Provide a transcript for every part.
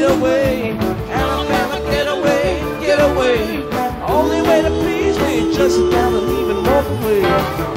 get away. Alabama, get away, get away. Only way to please me, just down and even walk away.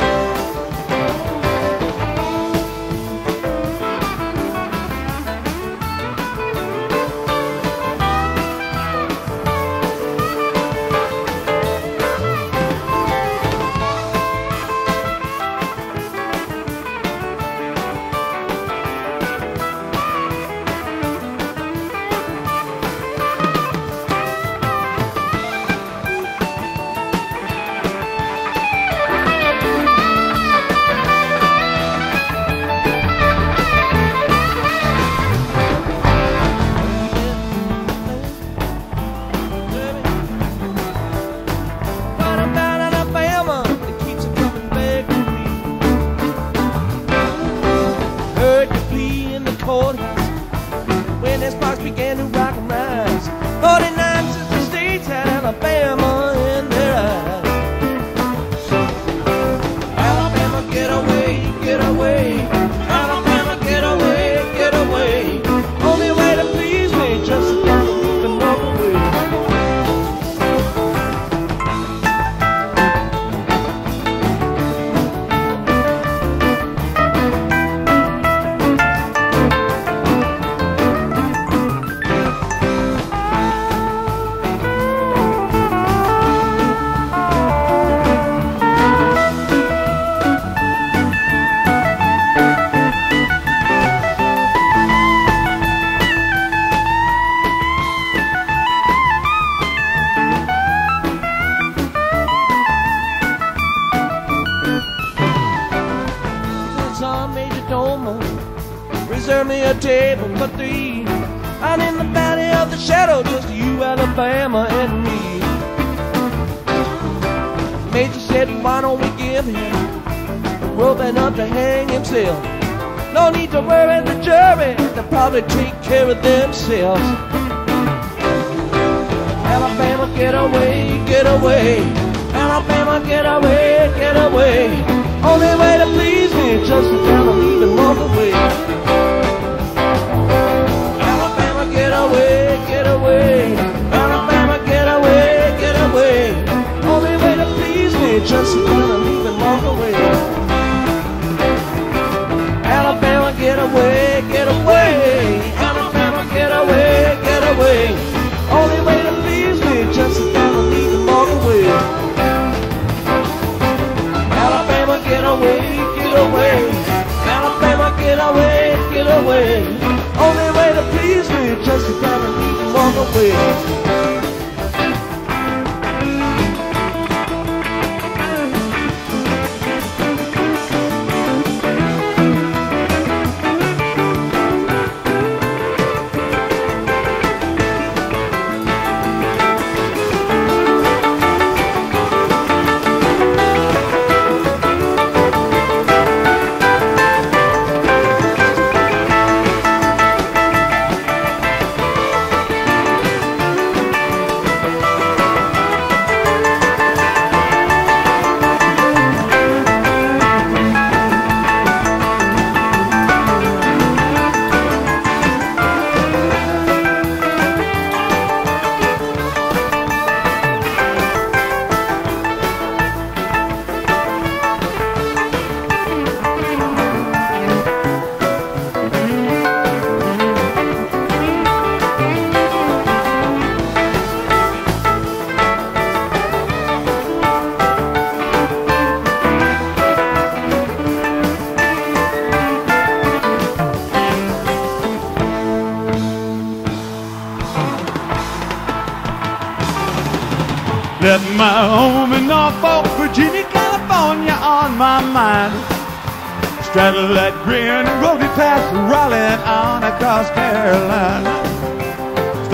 ourselves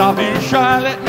Stopped in Charlotte. and bypassed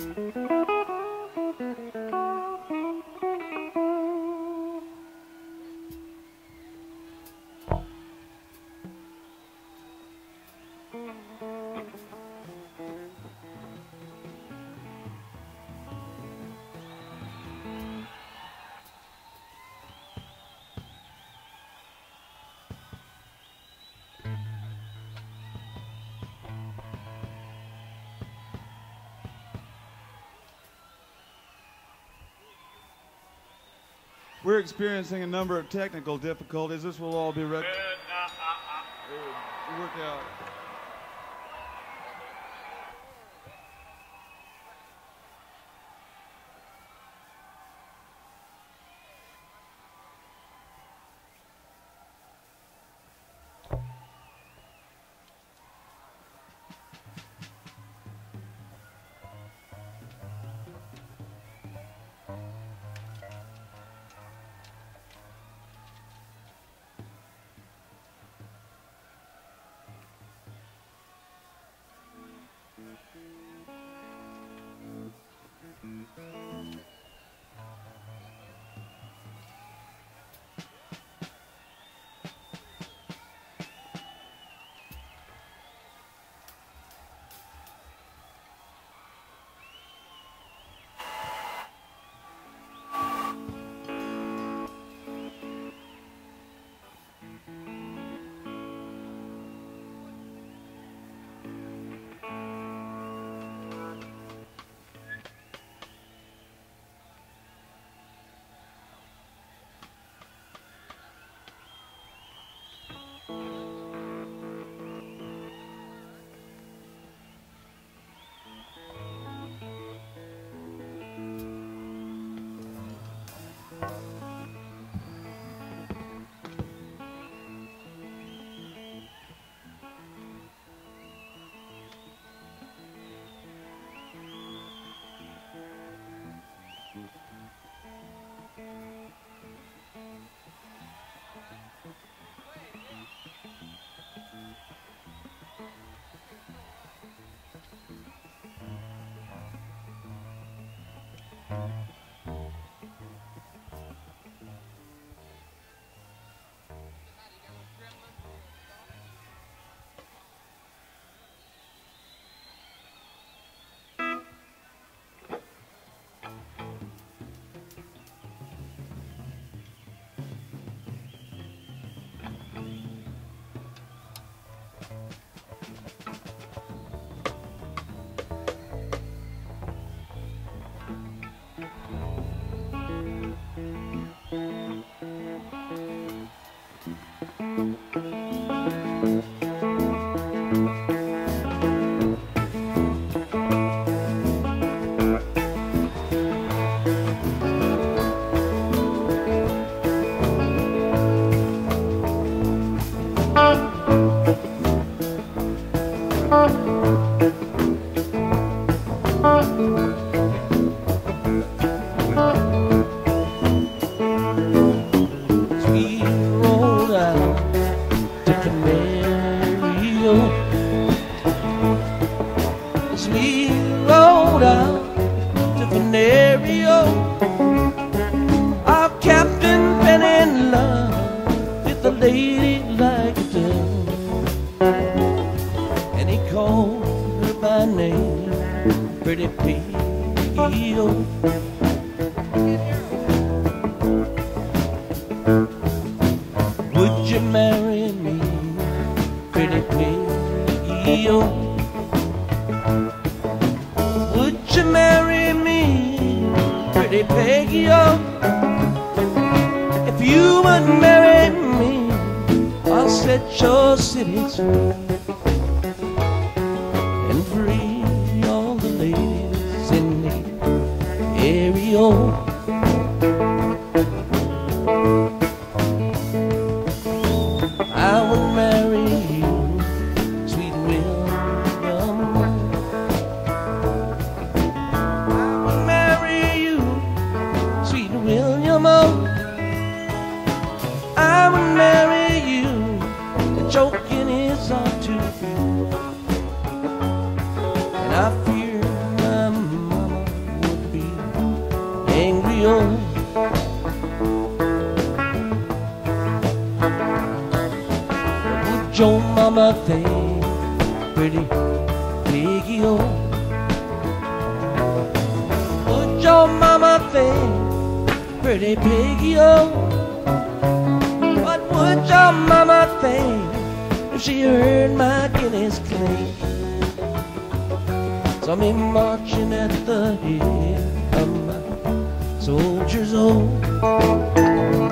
Mm-hmm. We're experiencing a number of technical difficulties. This will all be re- uh, uh, uh. worked out. Thank you. your mo. I would marry you. The joking is all too few. And I fear my mama would be angry old. Would your mama think pretty? pretty piggy, oh. What would your mama think if she heard my Guinness clean? Saw me marching at the head of my soldiers, old.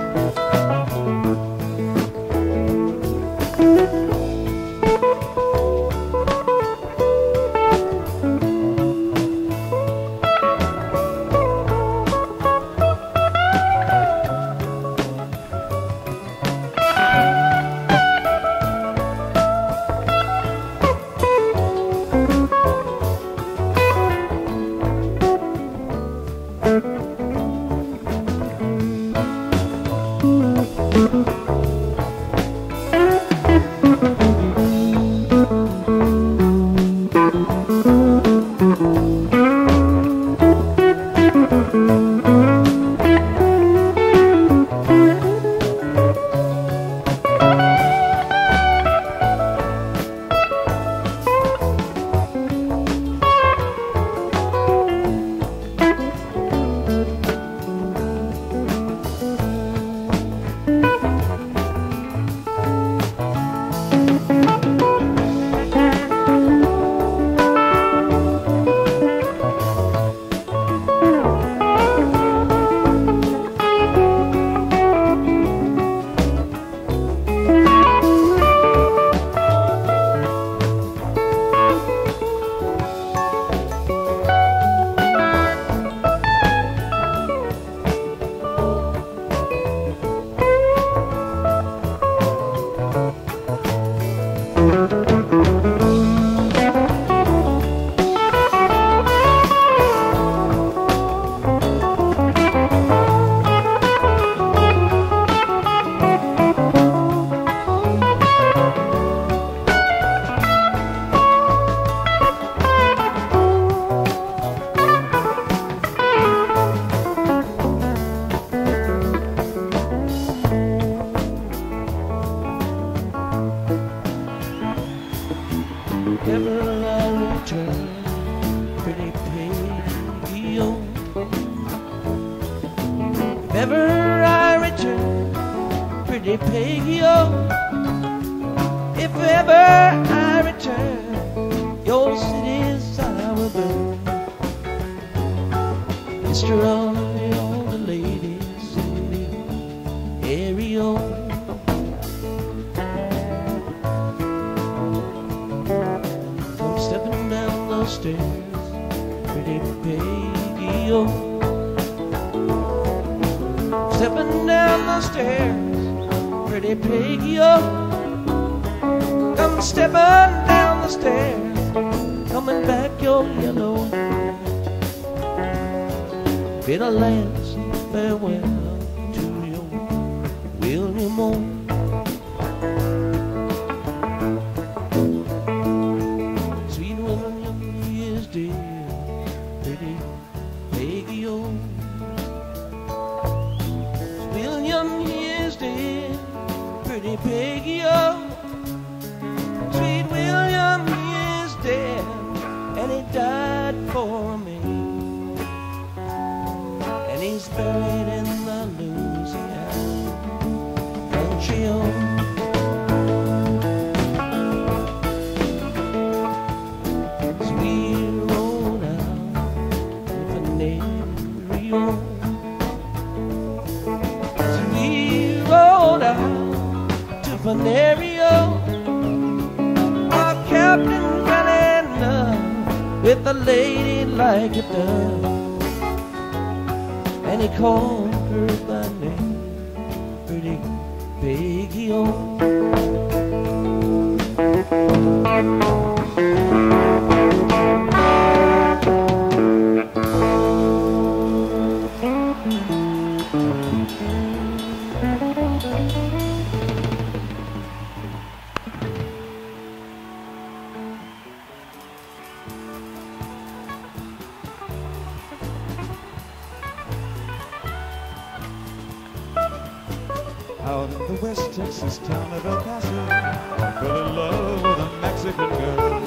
Texas town of El Paso, I fell in love with a Mexican girl.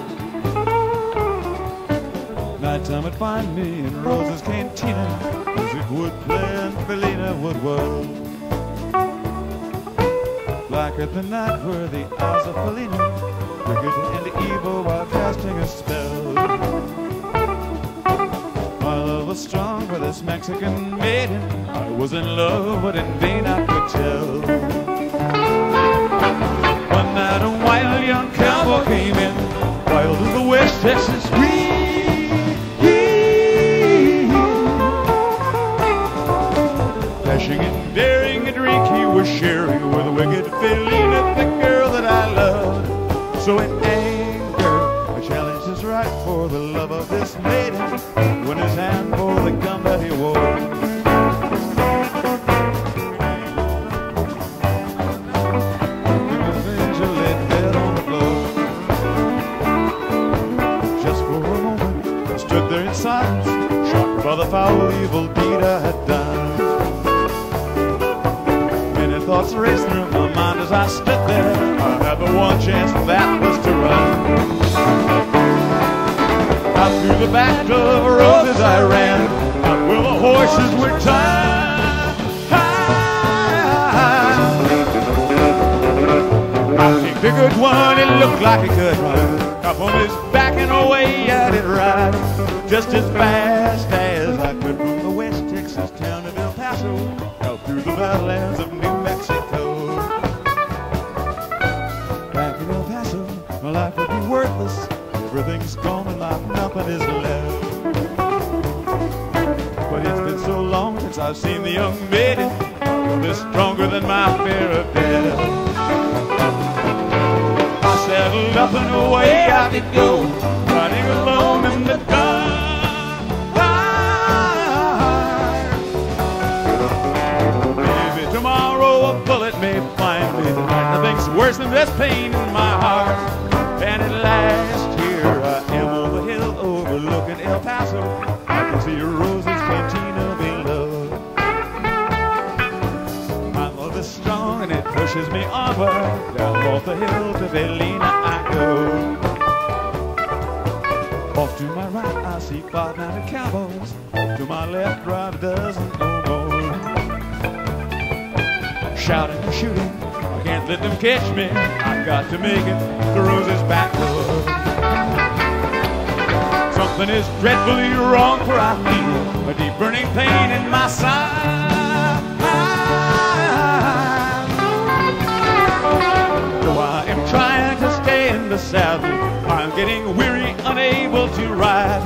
Nighttime would find me in Rosa's Cantina, music would play and Felina would whirl. Blacker than night were the eyes of Felina, wicked and evil while casting a spell. My love was strong for this Mexican maiden, I was in love, but in vain I could tell. Young cowboy came in, wild as the West Texas foul evil deed I had done. Many thoughts raced through my mind as I stood there. I had the one chance, that was to run. Out through the back of Rosa's I ran, out where the horses were tied. I good one, it looked like a good one. Up on his back and away at it right. Just as fast as badlands of New Mexico. Back in El Paso, my life would be worthless. Everything's gone and like nothing is left. But it's been so long since I've seen the young maiden. This stronger than my fear of death. I saddled up and away I could go, This pain in my heart. And at last, here I am the hill overlooking El Paso. I can see Rosa's cantina below. My love is strong and it pushes me onward. Down off the hill to Felina I go. Off to my right I see five mounted cowboys. Off to my left drive a dozen or more. Shouting and shooting, let them catch me. I've got to make it to Rosa's back door. Something is dreadfully wrong, for I feel a deep burning pain in my side. Though I am trying to stay in the saddle, I'm getting weary, unable to ride.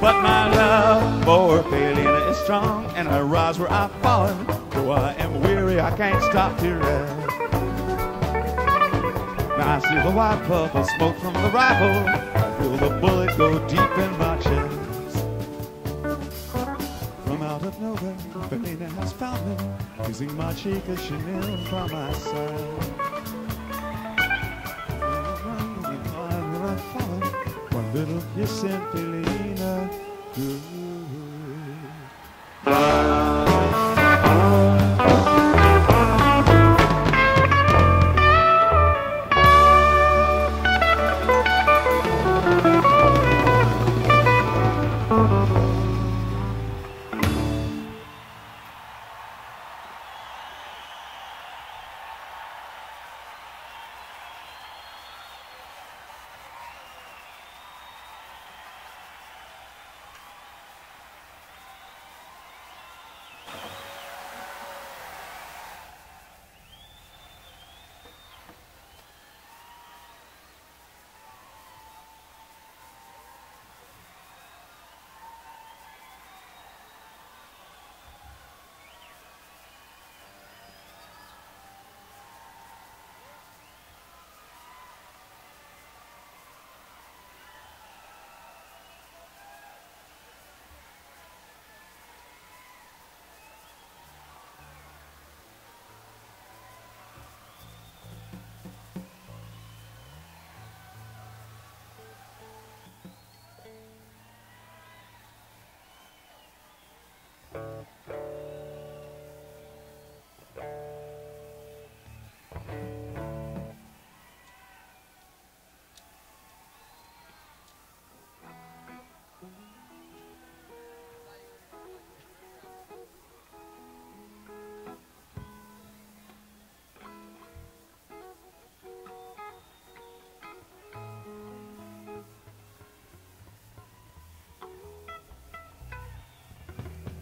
But my love for Felina is strong, and I rise where I've fallen. Though I am weary, I can't stop to rest. I see the white puff of smoke from the rifle. I feel the bullet go deep in my chest. From out of nowhere, Felina has found me, using my cheek as Chanel by my side.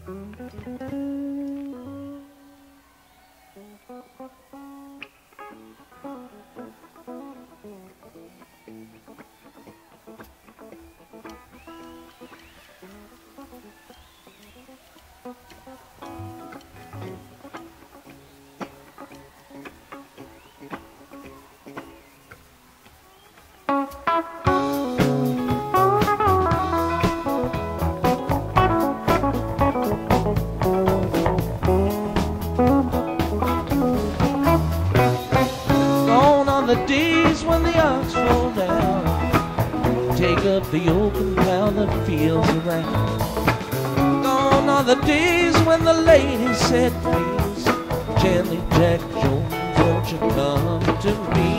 음. the open ground that feels around. Gone are the days when the lady said, please, gently Jack Jones, won't you come to me?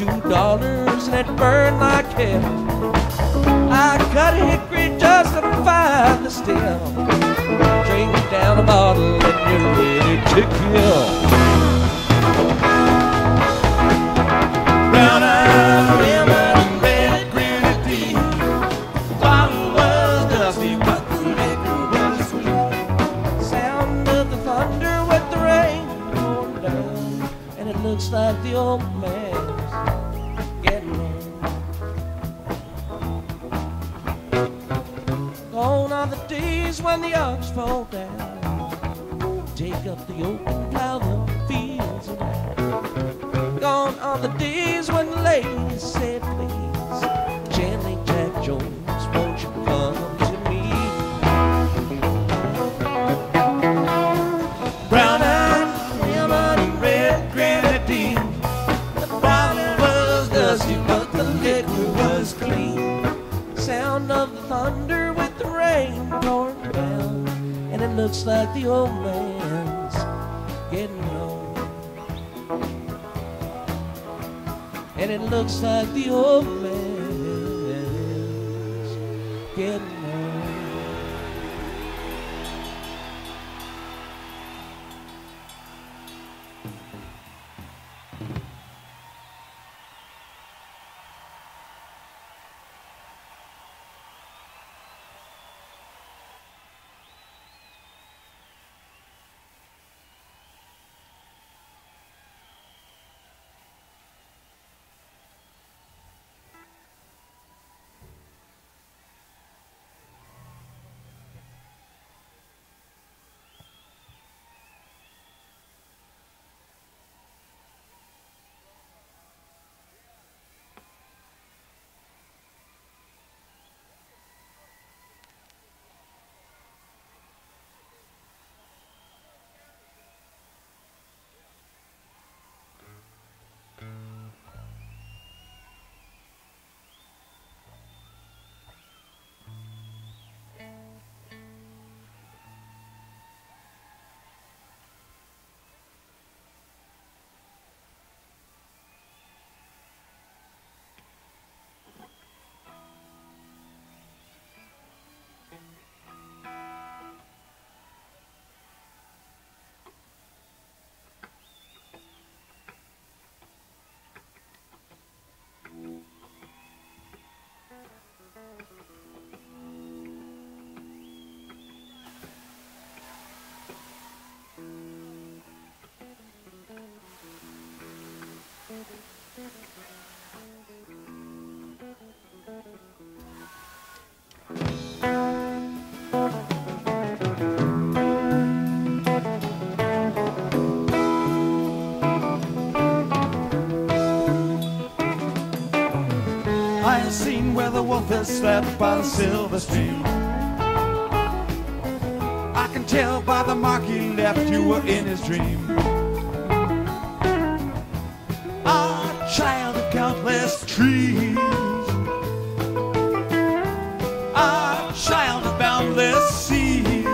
two dollars and it burned like hell. I cut a hickory just to find the stem. Drink down a bottle and you're ready to kill. Brown eyed women and red grenadine. The bottle was dusty, but the liquor was sweet. Sound of the thunder with the rain going down, and it looks like the old the oaks fall down. Take up the open plow. Looks like the old man's getting old. And it looks like the old has slept by the silver stream. I can tell by the mark he left you were in his dream. A child of countless trees. A child of boundless seas.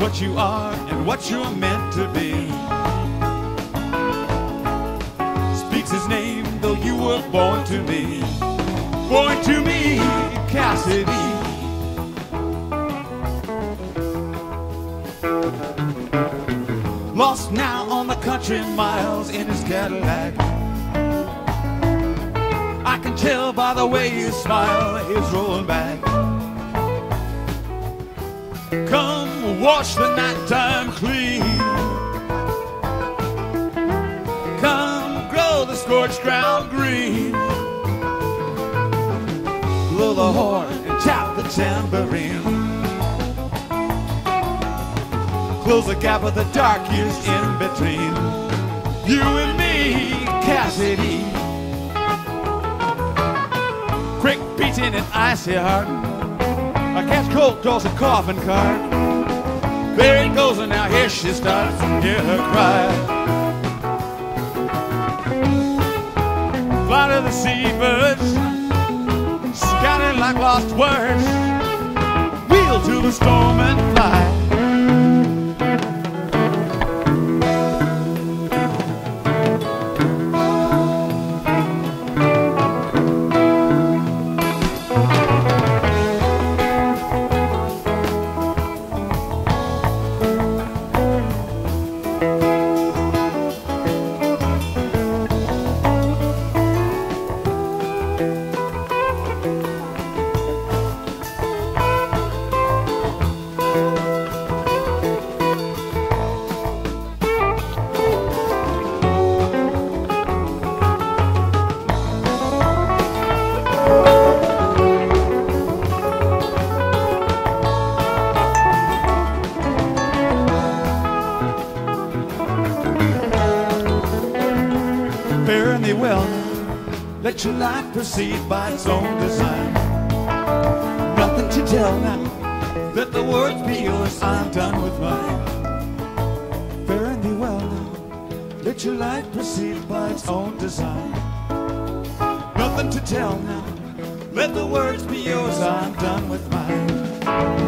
What you are and what you're meant to be. Born to me. Born to me, Cassidy. Lost now on the country miles in his Cadillac. I can tell by the way you smile, he's rolling back. Come wash the nighttime clean. Come grow the scorched ground green. Blow the horn and tap the tambourine. Close the gap of the dark years in between. You and me, Cassidy. Quick beating and icy heart. A catch cold, draws a coffin cart. There it goes, and now here she starts. to Hear her cry. fly to the seabirds, like lost words. Wheel to the storm and fly. Proceed by its own design. Nothing to tell now. Let the words be yours. I'm done with mine. Fare thee well now. Let your life proceed by its own design. Nothing to tell now. Let the words be yours. I'm done with mine.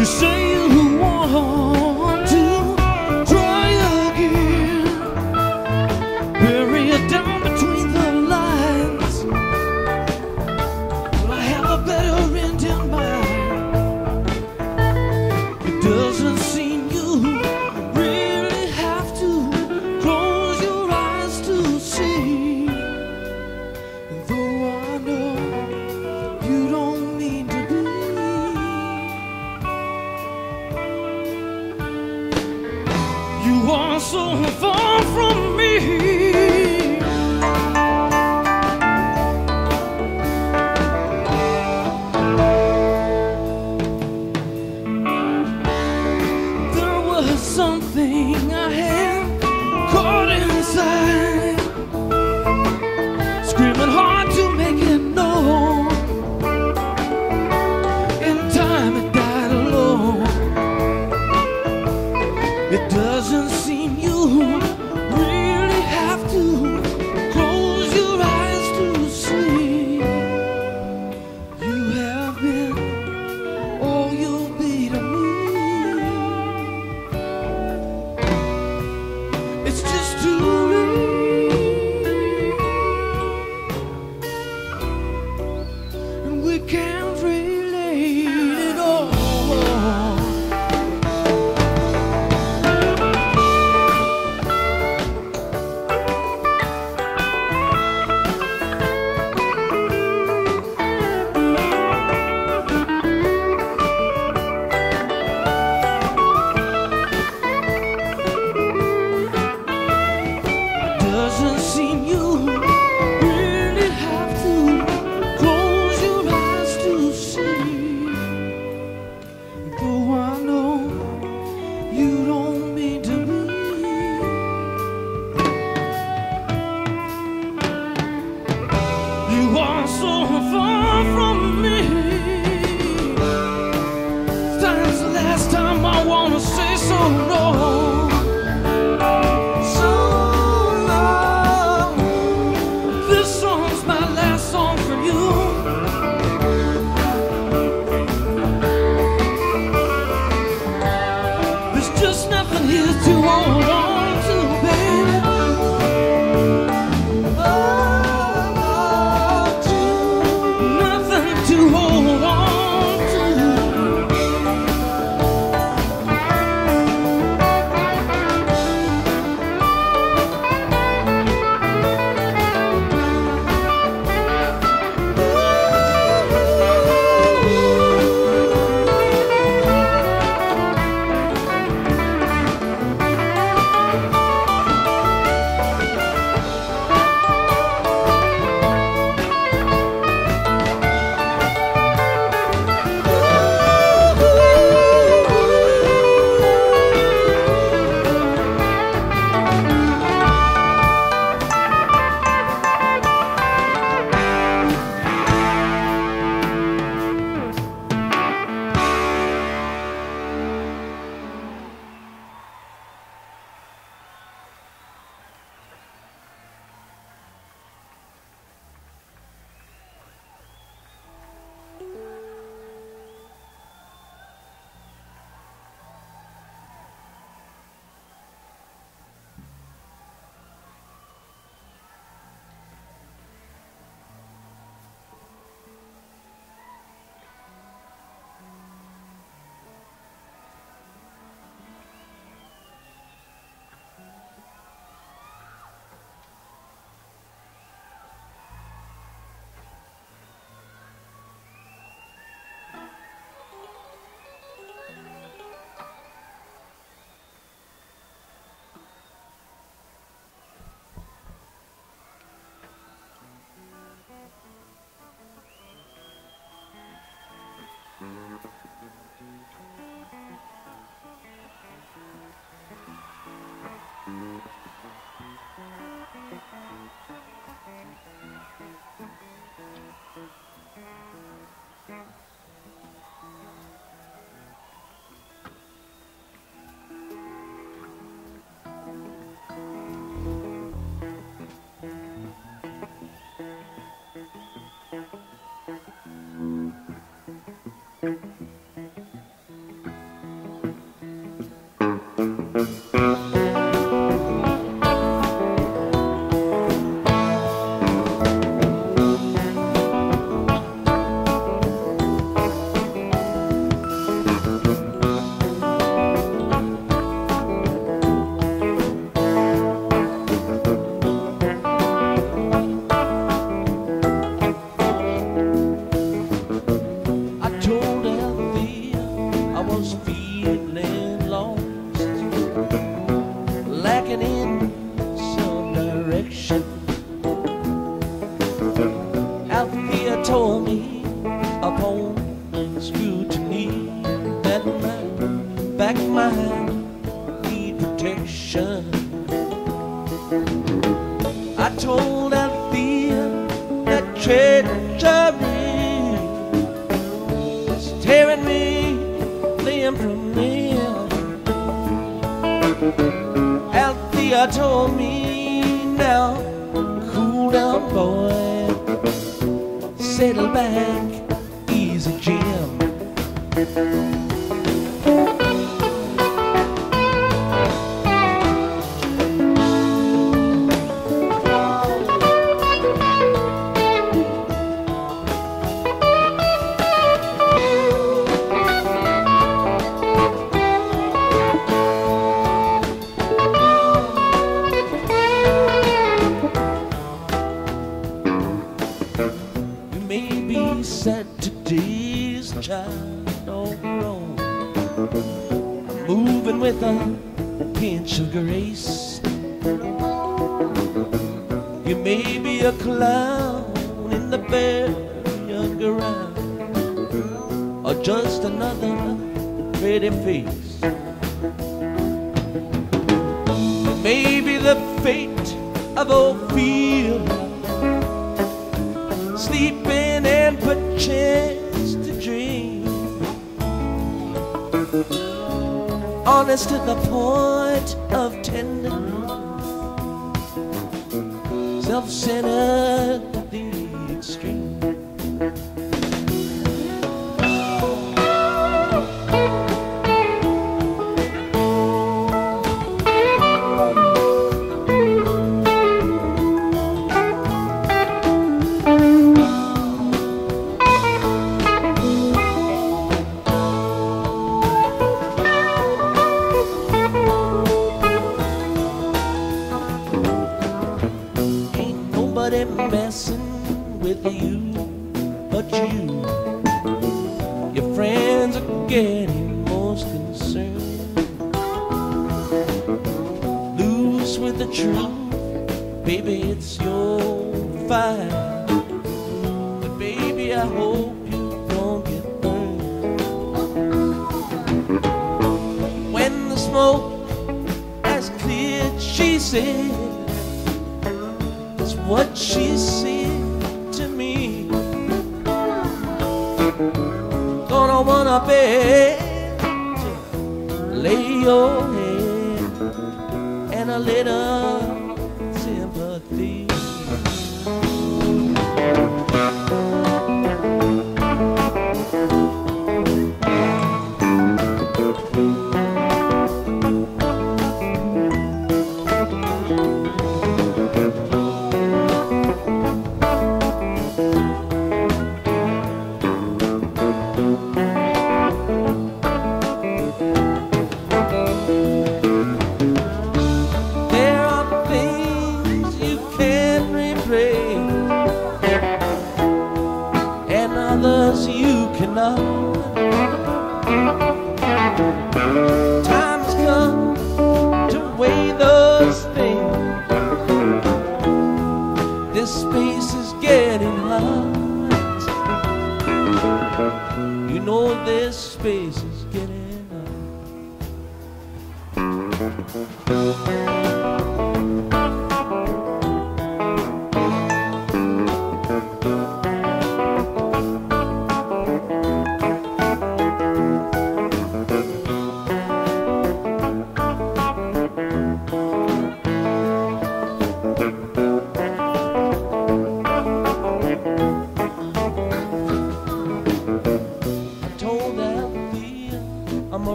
You say you want thank mm -hmm. you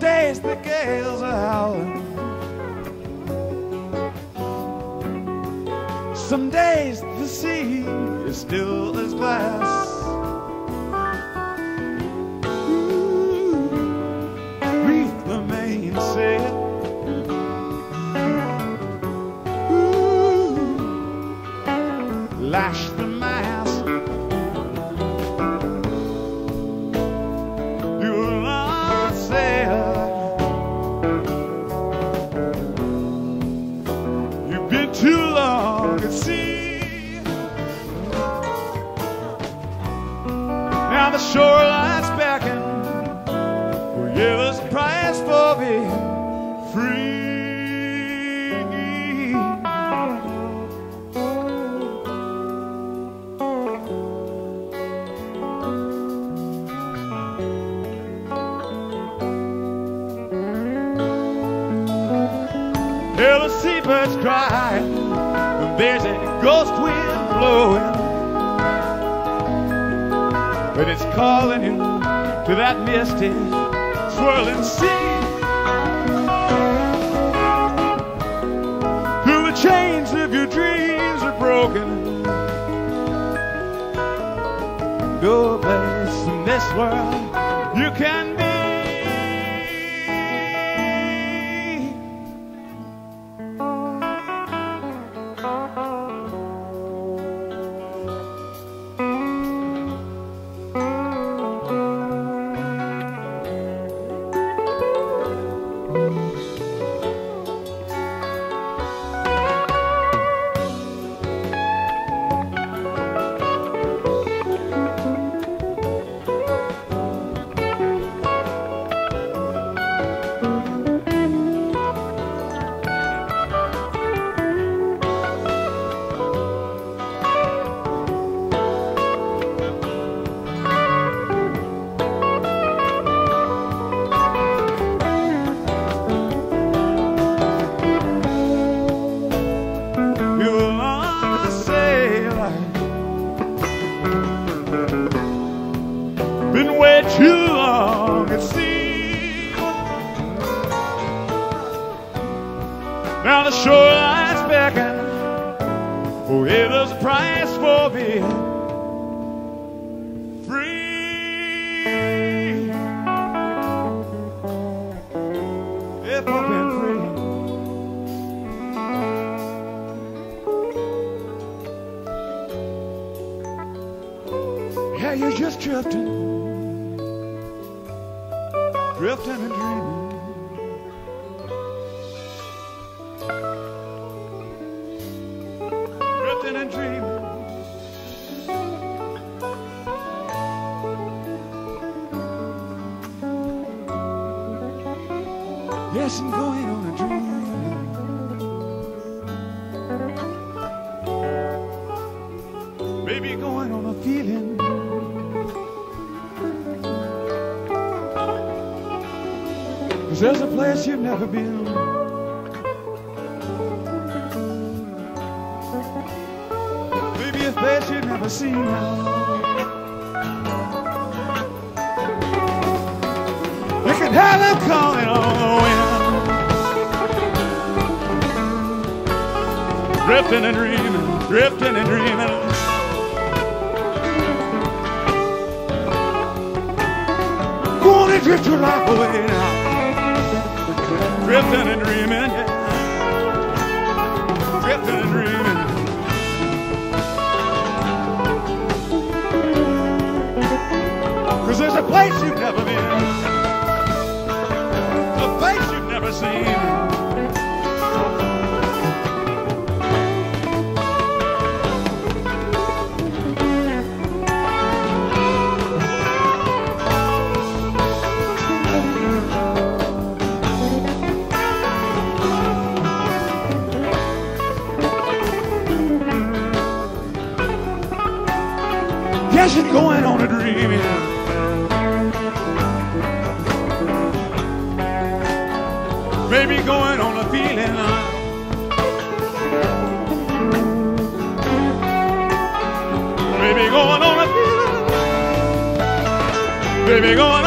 days And I'm calling on the wind. Drifting and dreaming, drifting and dreaming. Gonna drift your life away now. Drifting and dreaming, yeah. Drifting and dreaming. Cause there's a place you've never Yes, you're going on a dreaming. Feeling. Maybe going on a feeling. Maybe going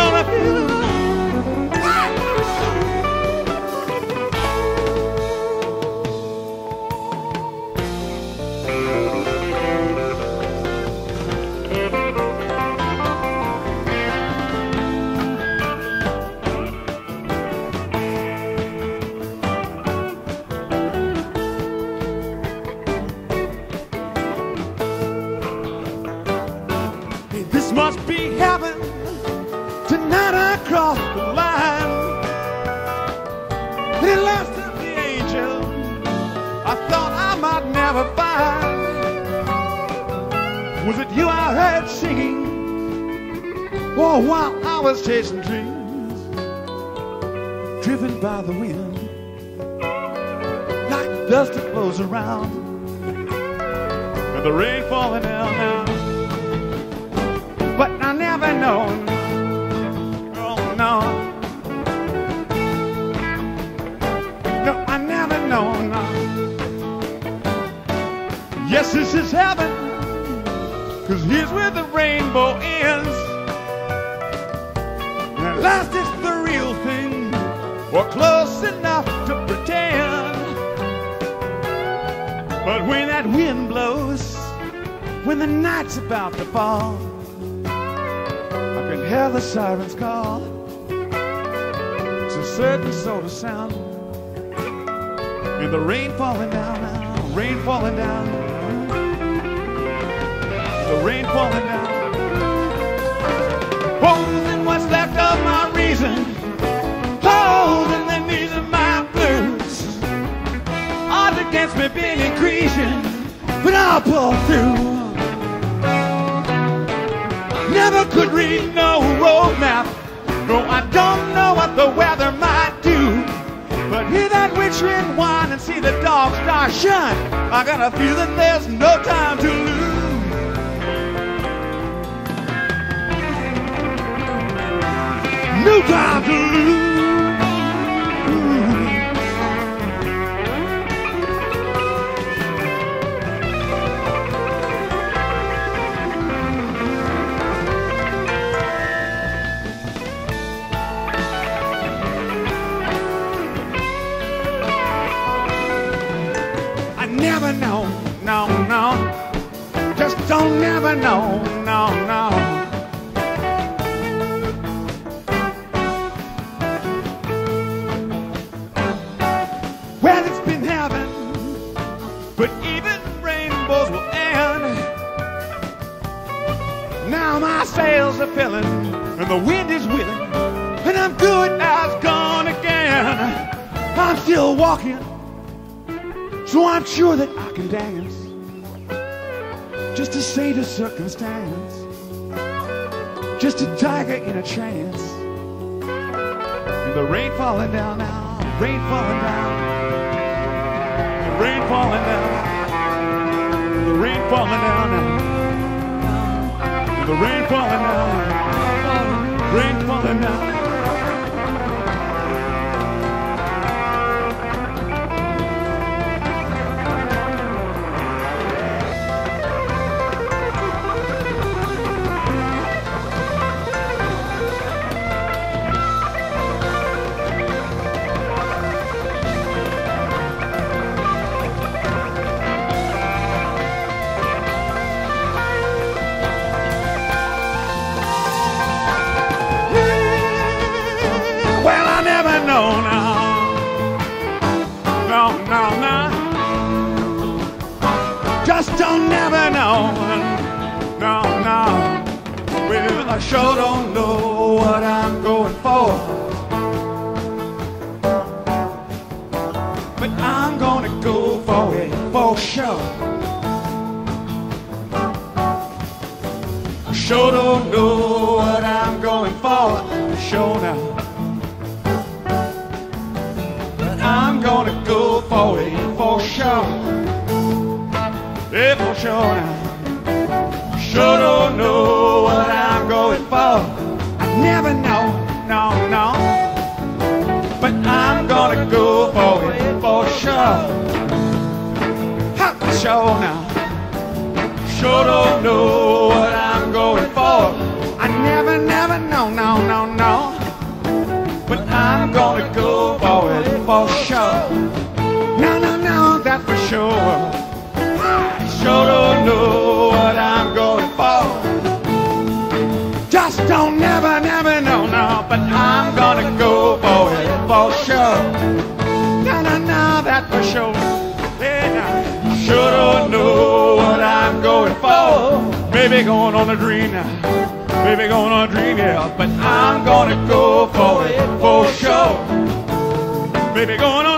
around, and the rain falling down now sirens call. It's a certain sort of sound. And the rain falling down now, rain falling down. The rain falling down. Then what's left of my reason? Then, then these are my blues. Odds against me been increasing, but I'll pull through. I don't know what the weather might do. But hear that wintering whine and see the dogs start shine. I got a feeling there's no time to lose. No time to lose. Don't no, no. Well, it's been heaven, but even rainbows will end. Now my sails are filling, and the wind is willing, and I'm good as gone again. I'm still walking. So I'm sure that I can dance to Saint of Circumstance, just a tiger in a trance. And the rain falling down now, rain falling down, the rain falling down, the rain falling down now, the rain falling down, rain falling down. Maybe going on a dream now. Maybe going on a dream, yeah. But I'm gonna go for it for sure. Maybe going on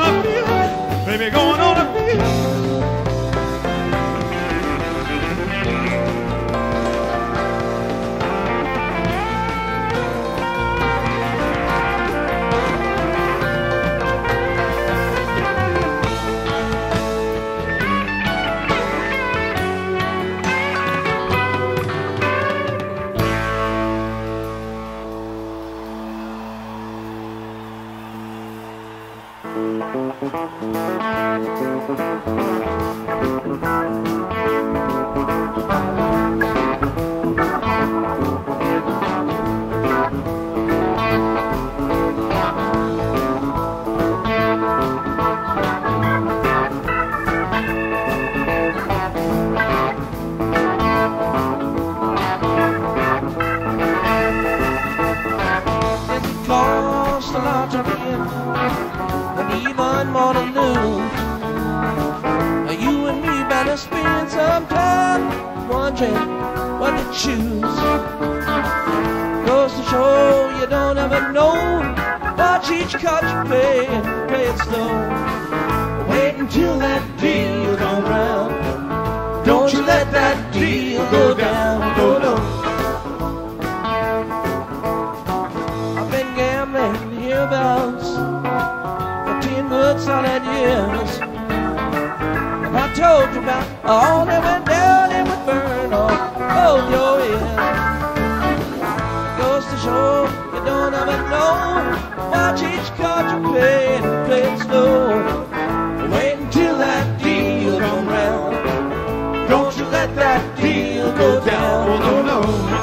what to choose. Goes to show you don't ever know. Watch each card you play and play it slow. Wait until that deal comes round. Don't you let that deal go down. No, no. I've been gambling hereabouts for ten good solid years. If I told you about all that went know. Watch each card you play and play it slow. Wait until that deal come round. Don't you let that deal go down. Oh, no, no.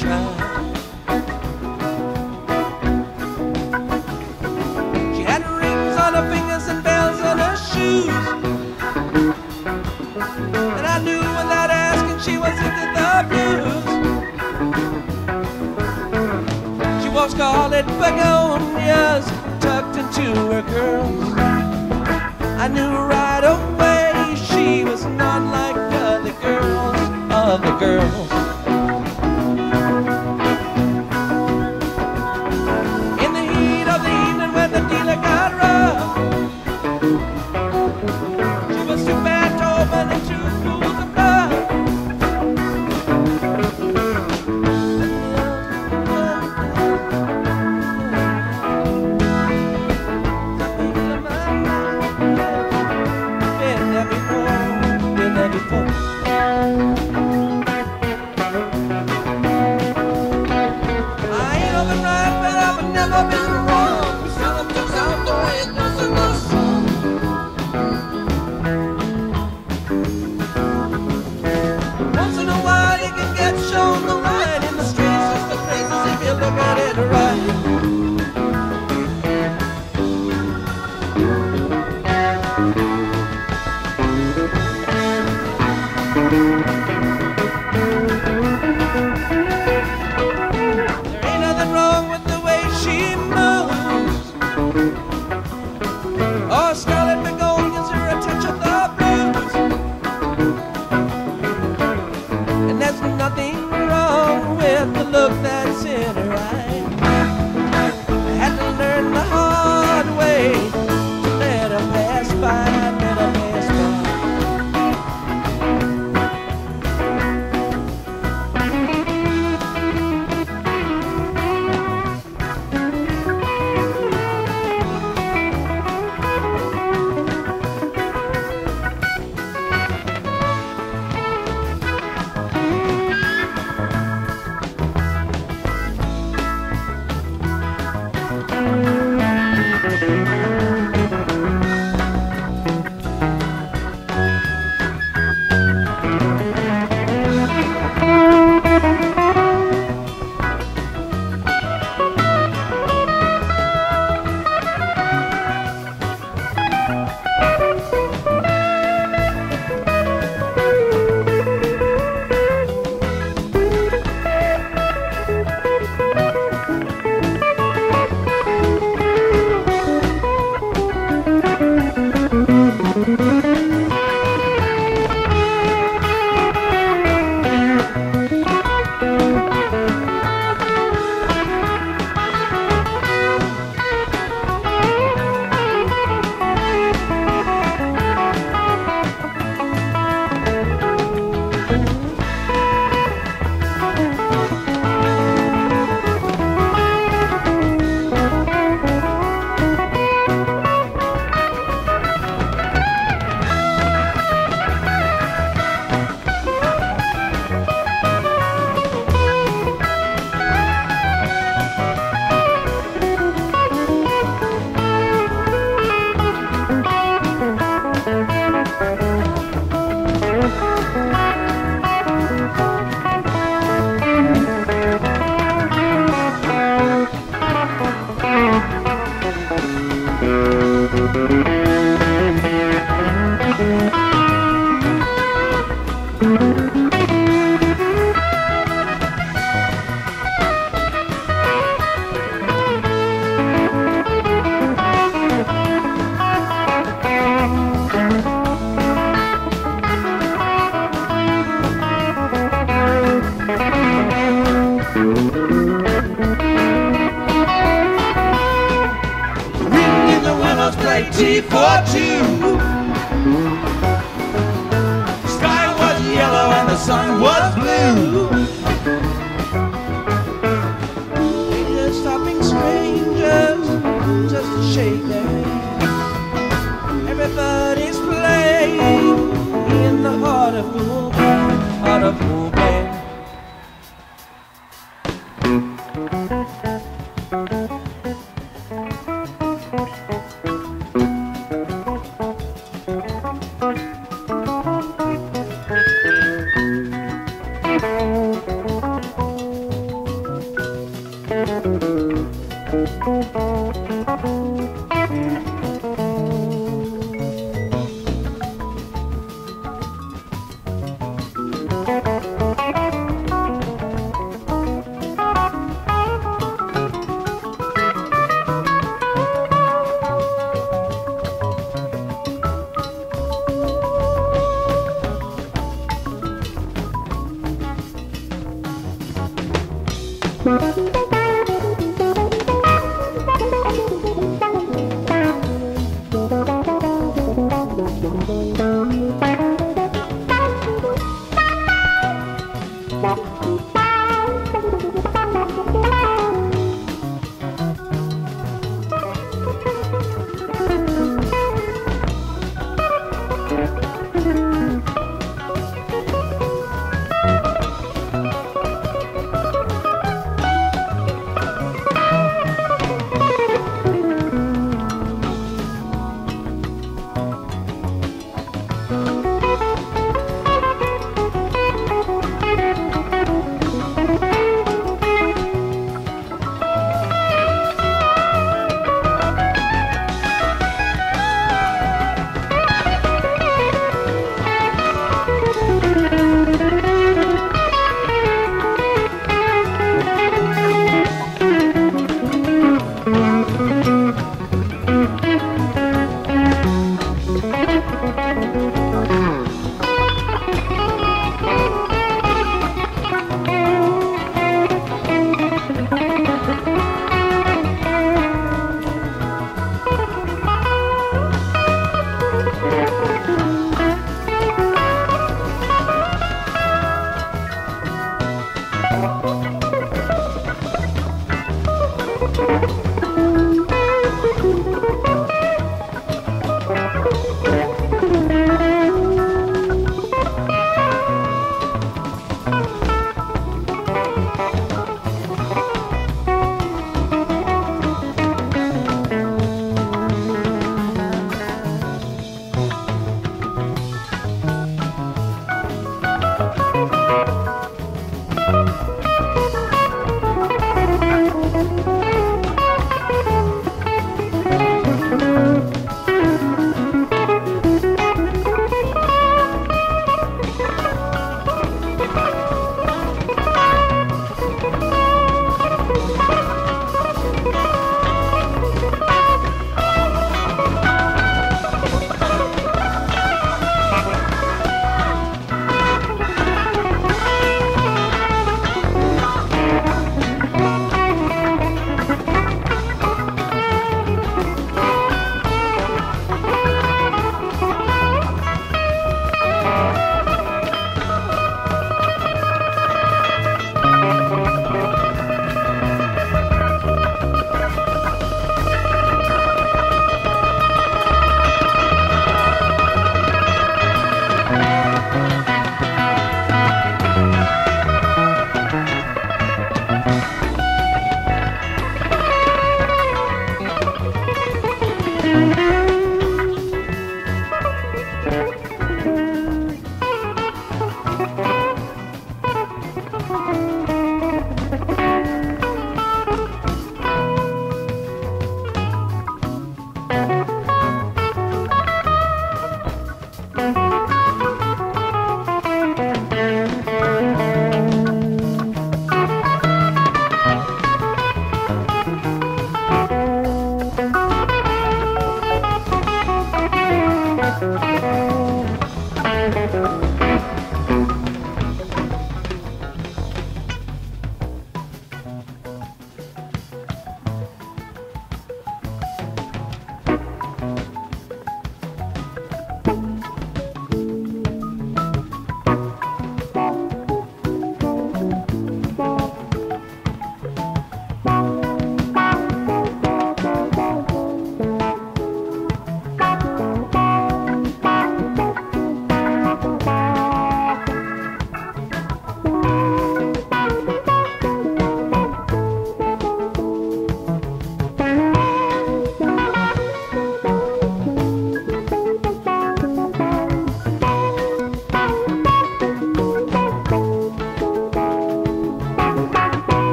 child. She had rings on her fingers and bells on her shoes. And I knew without asking she was into the blues. She wore scarlet begonias tucked into her curls. I knew right.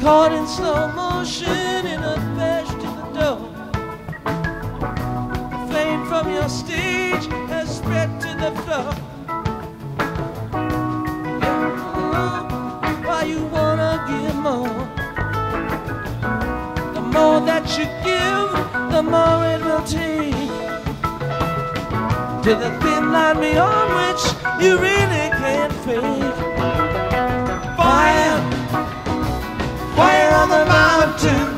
Caught in slow motion in a flash to the door. The flame from your stage has spread to the floor. Why you wanna give more? The more that you give, the more it will take. To the thin line beyond which you really can't fade. on the mountain.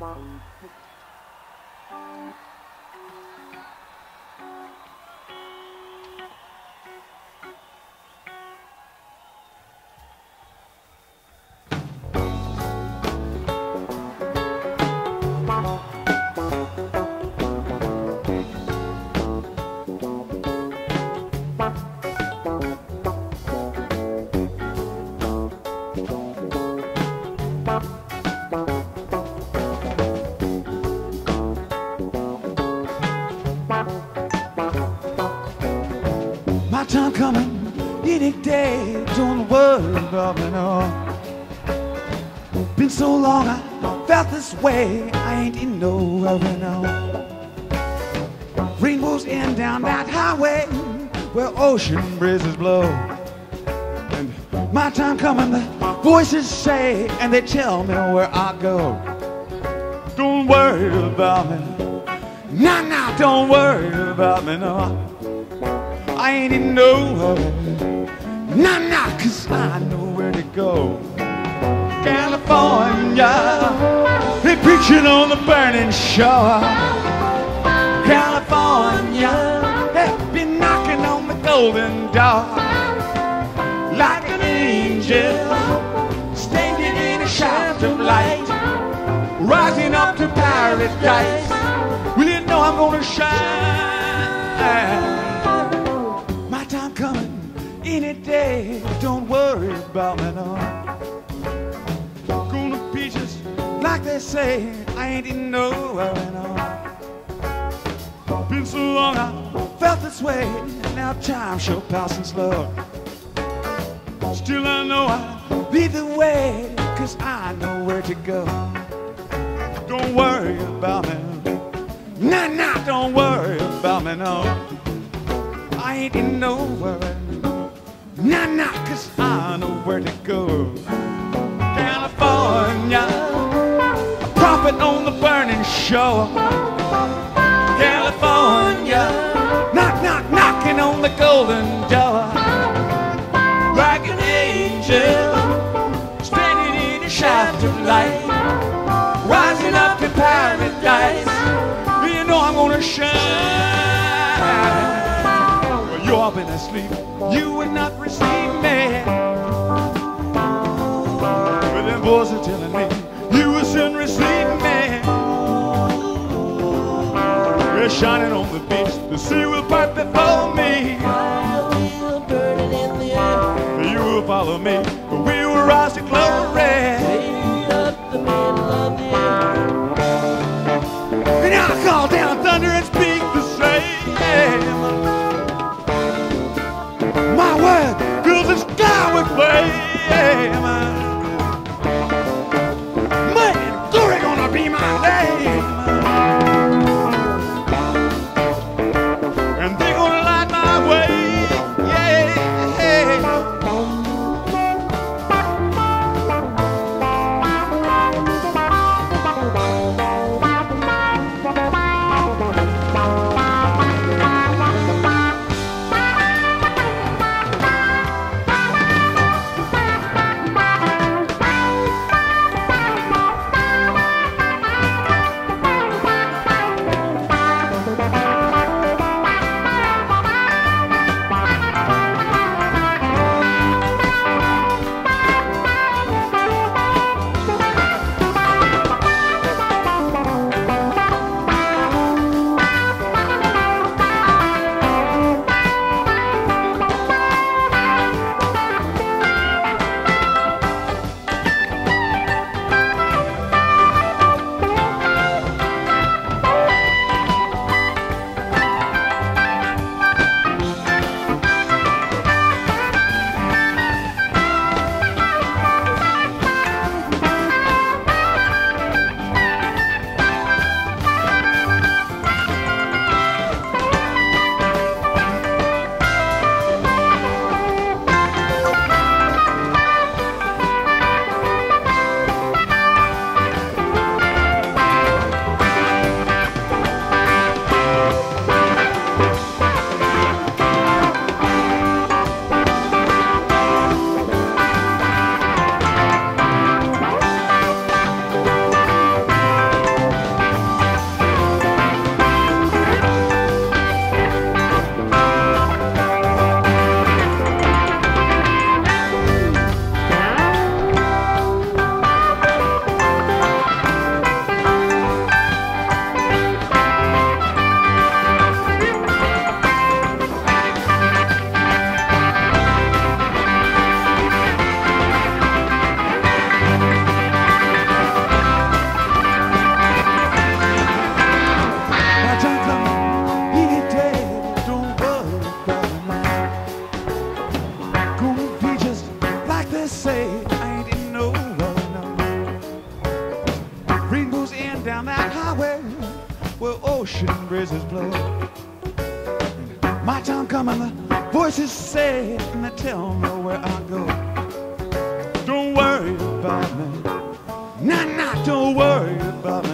My Don't worry about me no. Been so long I felt this way. I ain't in no hurry now. Rainbows in down that highway where ocean breezes blow. And my time coming, the voices say and they tell me where I go. Don't worry about me. Nah, nah, don't worry about me, no. I ain't in no hurry. Nah, nah, cause I know where to go. California, they preaching on the burning shore. California, they've been knocking on the golden door. Like an angel, standing in a shaft of light, rising up to paradise. Well, you know I'm gonna shine. Day. Don't worry about me no. Gonna be just like they say. I ain't in no hurry no. Been so long I felt this way. Now time sure passing slow. Still I know I lead the way. Cause I know where to go. Don't worry about me. Nah, nah, don't worry about me, no. I ain't in no worry. Nah, nah, cause I know where to go. California, a prophet on the burning shore. California, knock, knock, knocking on the golden door. Like an angel, standing in a shaft of light, rising up to paradise. You know I'm gonna shine. Well, you all been asleep you would not receive me. But them boys are telling me you will soon receive me. We're shining on the beach, the sea will part before me. Will burn in the air. You will follow me, but we will rise to glory. Up the of the And I'll call down thunder and speak the same world, through the sky with flame. I didn't know, oh. Rainbows in down that highway where ocean breezes blow. My time coming, the voices say, and they tell me where I go. Don't worry about me. Nah, nah, don't worry about me.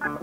あ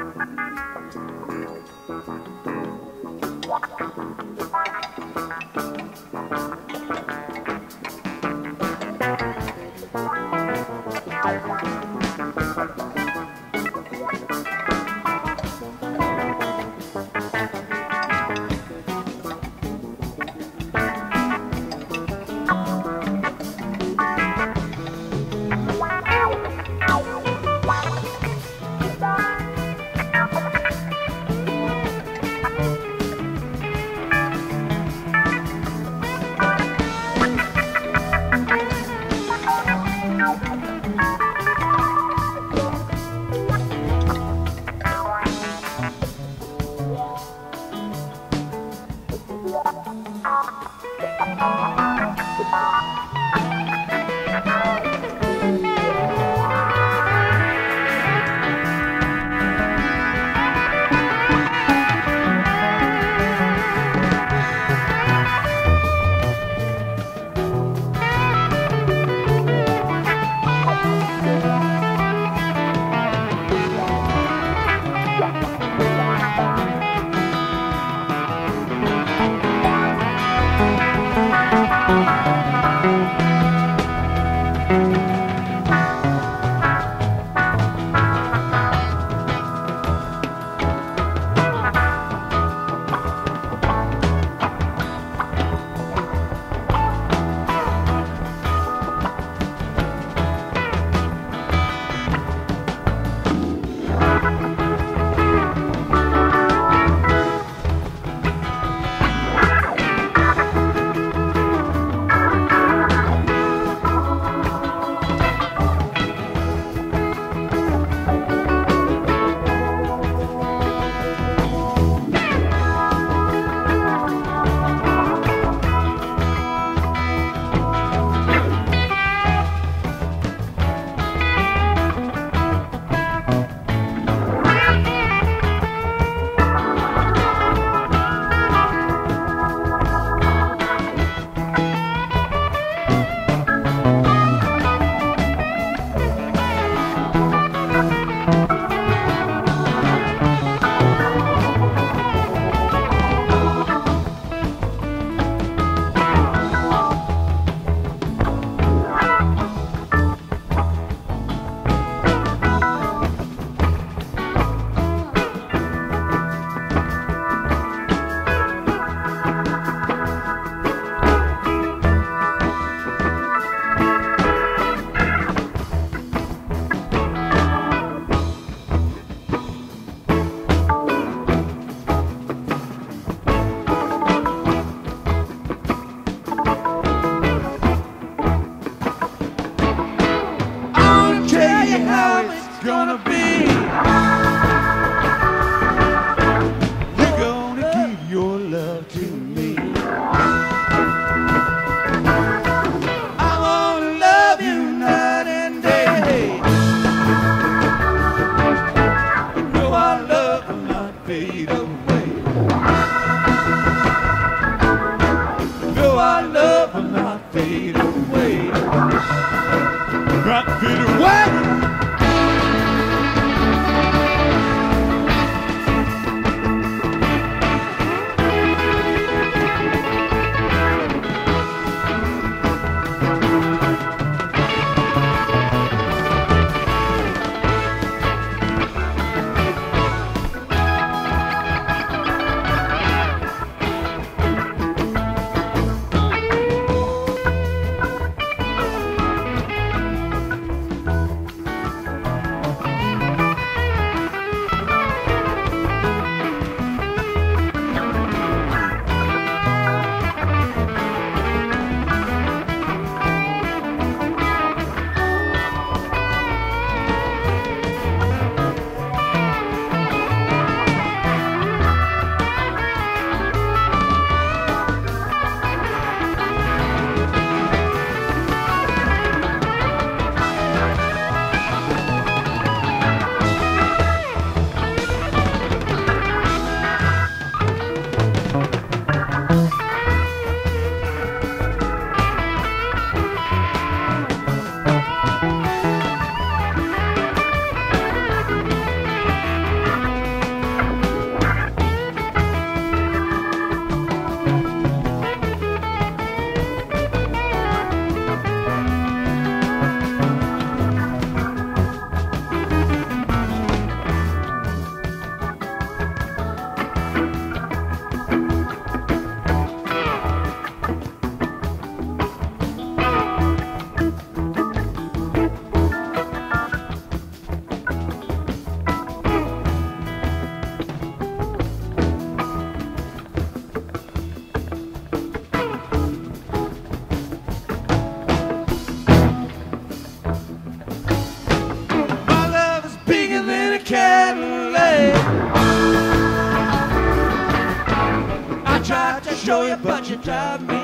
air. you, but you drive me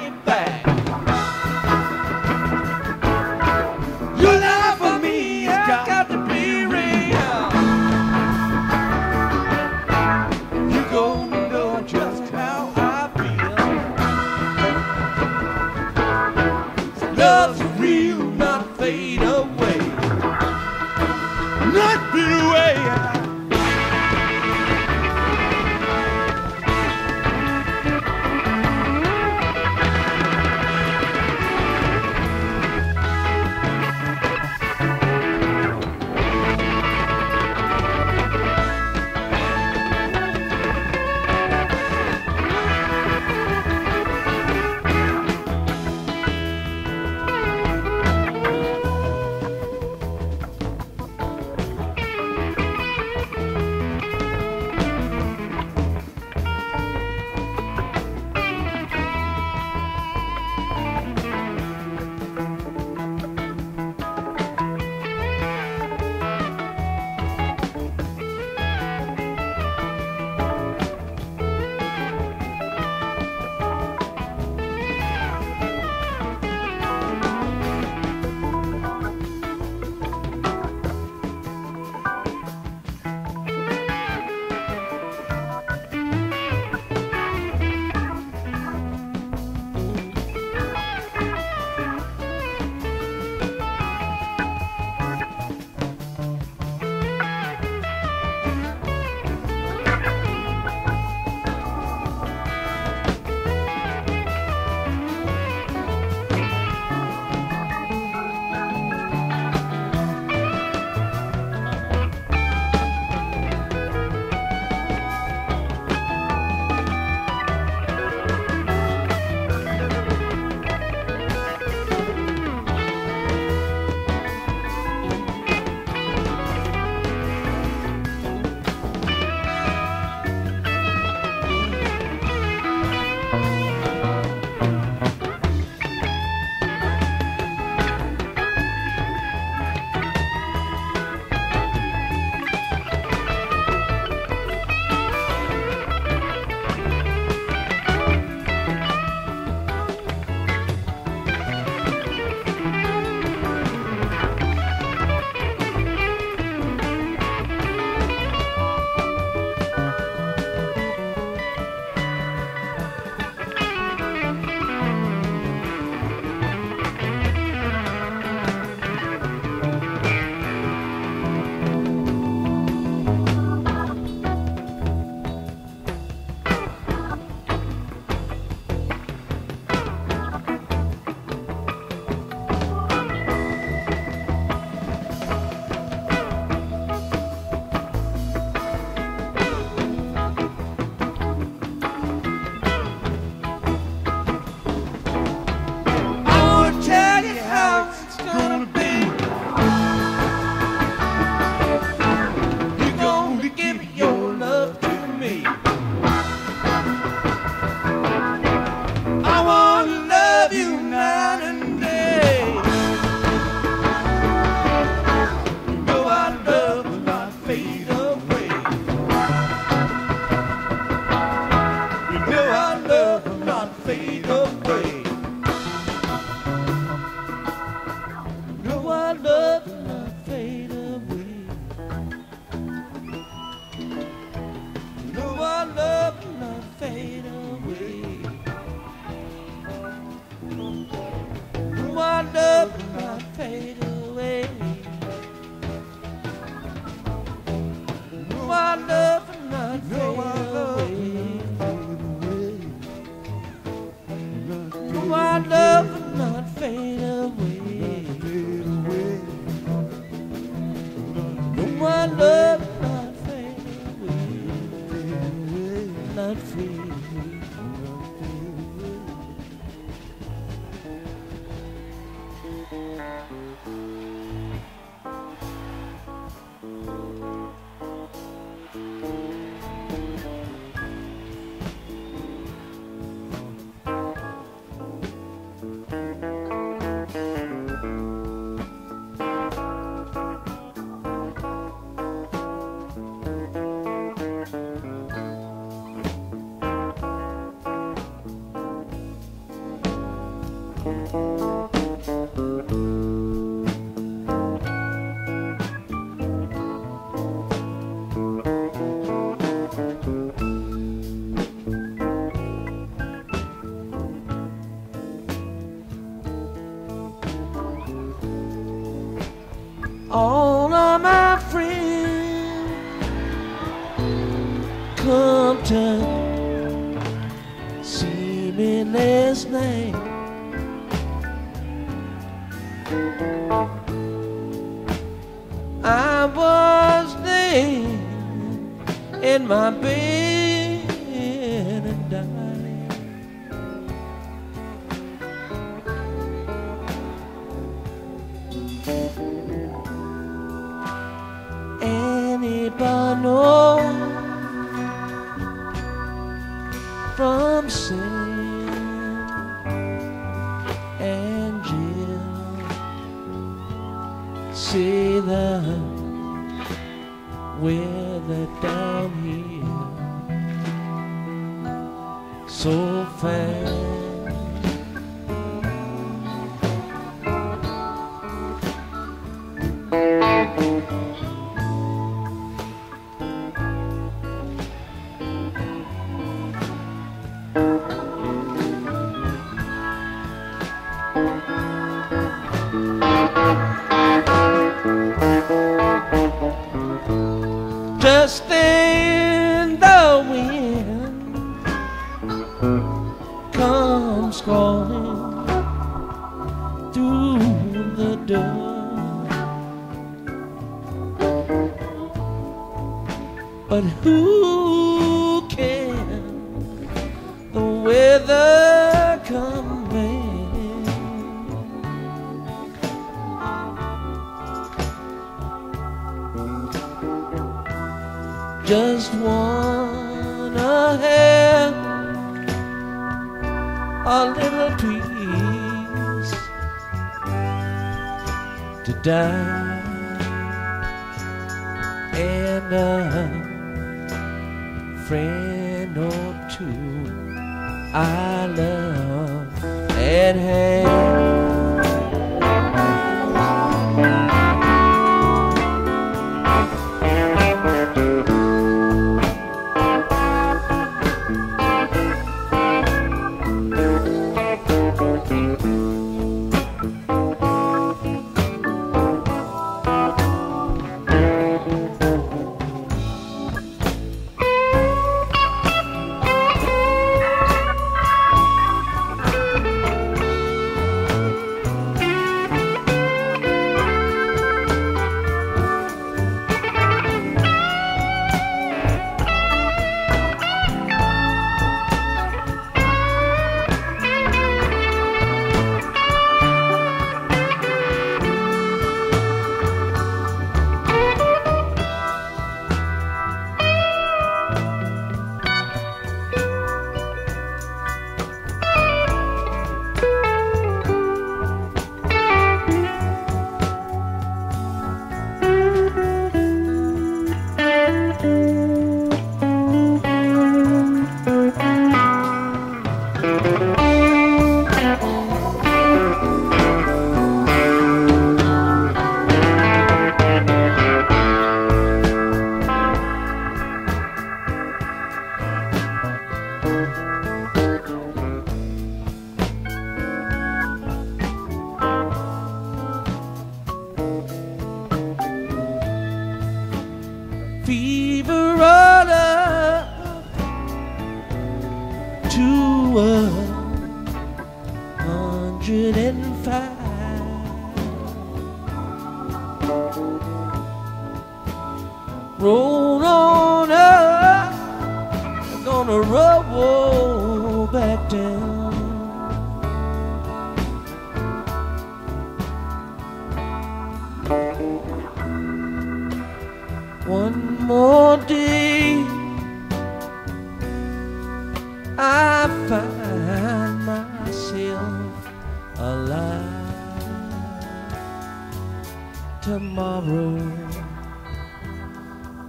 Tomorrow,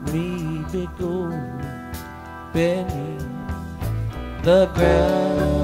maybe go beneath the ground.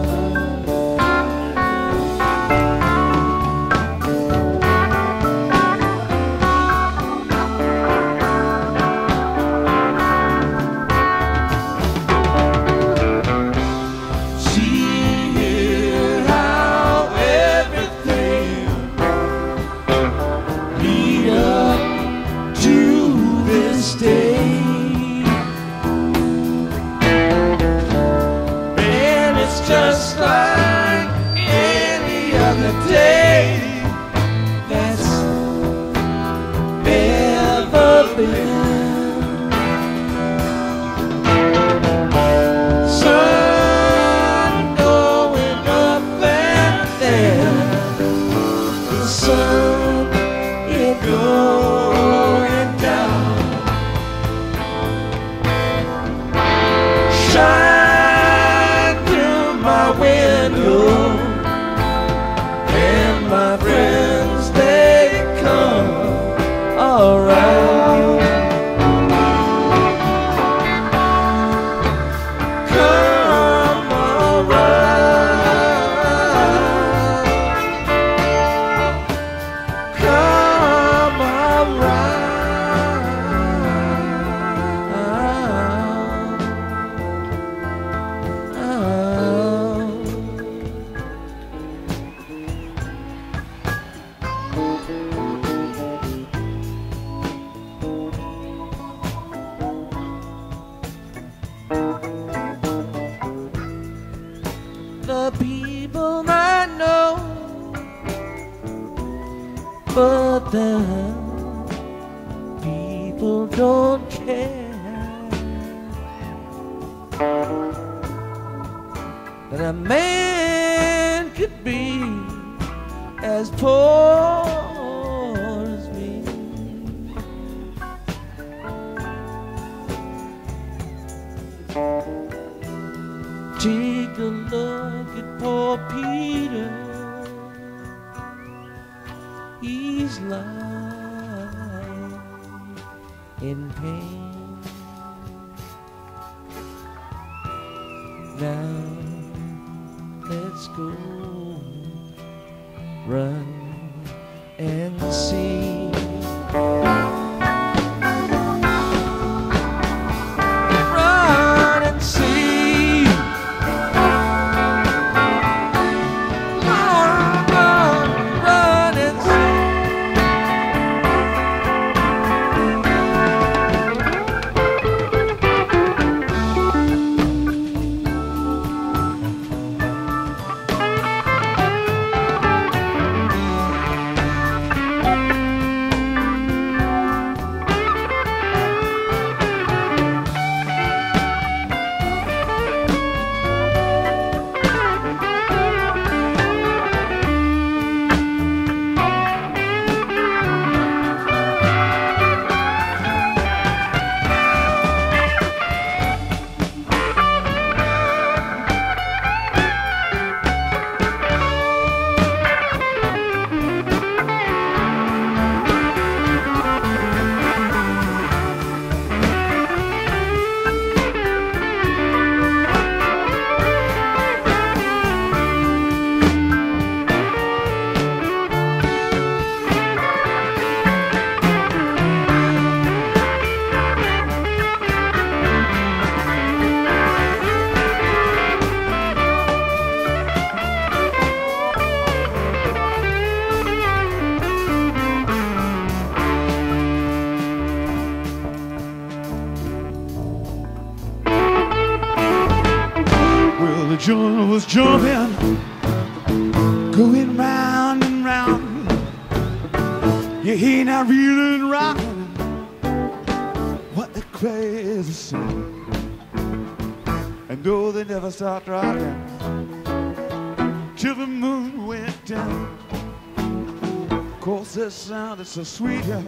so sweet, yeah.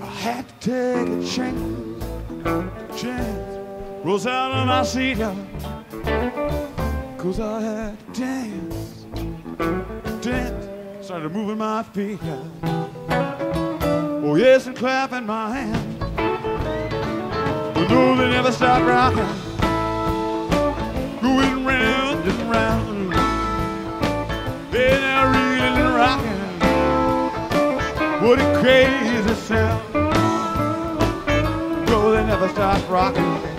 I had to take a chance, chance. Rose out of my seat, yeah. Cause I had to dance, dance. Started moving my feet, yeah. Oh yes, and clapping my hands. But no, they never stop rocking. Going round and round. Then I what a crazy sound. No, they never stop rocking.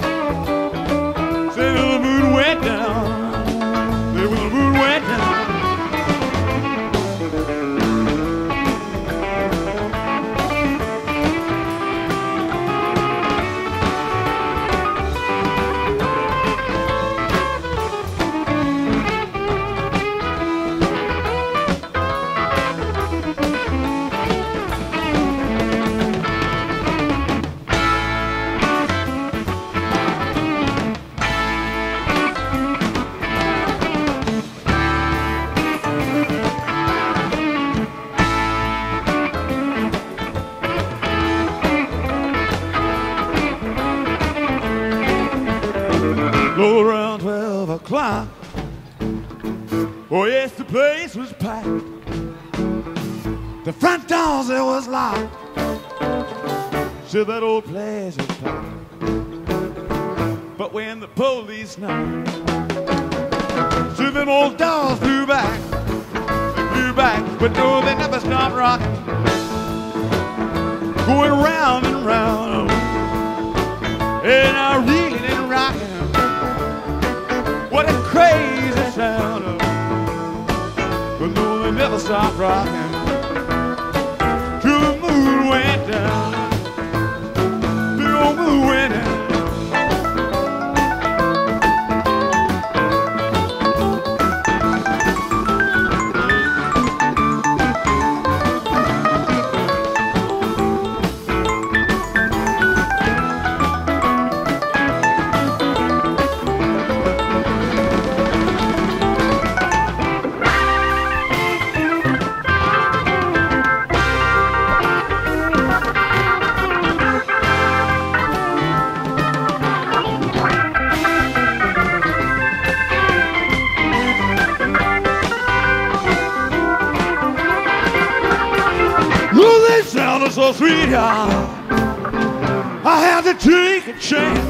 place was packed. The front doors, it was locked. Sure, that old place was packed. But when the police knocked, sure, them old doors flew back. They flew back, but no, they never stopped rocking. Going round and round. And I reeling and rocking. What a crazy never stopped rocking the moon went down. The old moon went Hallelujah. I had to drink and change.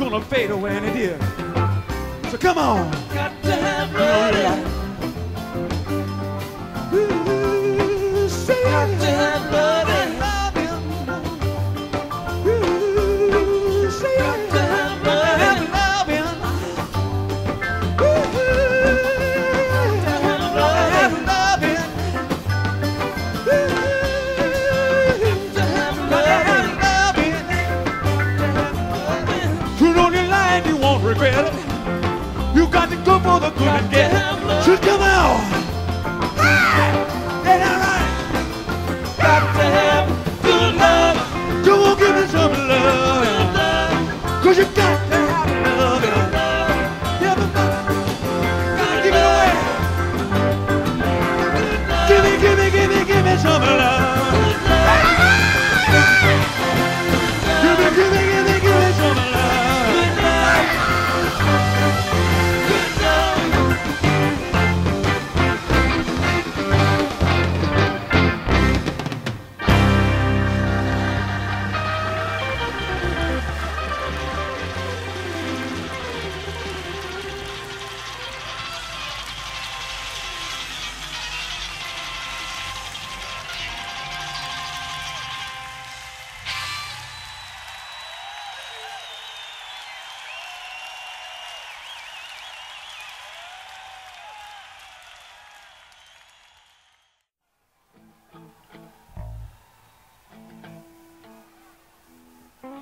Gonna fade away, and it did. So come on.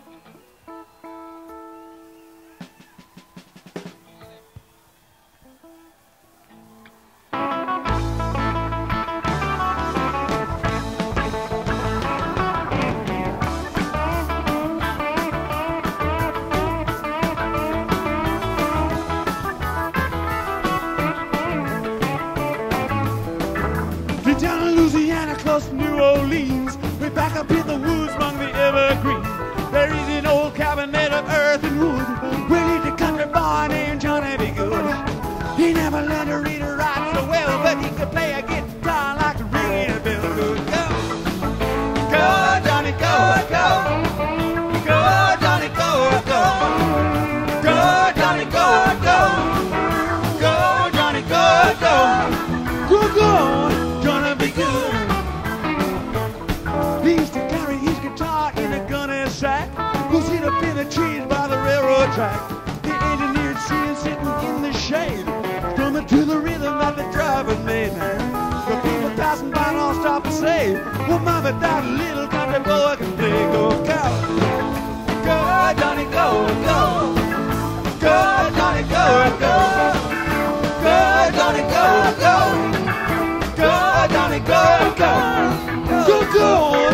Mm-hmm. to the rhythm that been driving me. The people passing by all stop and say, Well, mama that little country boy can play. Go, go, go, Johnny, go, go, go, Johnny, go, go, go, Johnny, go, go, go, Johnny, go, go, go, go, go.